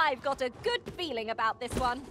I've got a good feeling about this one.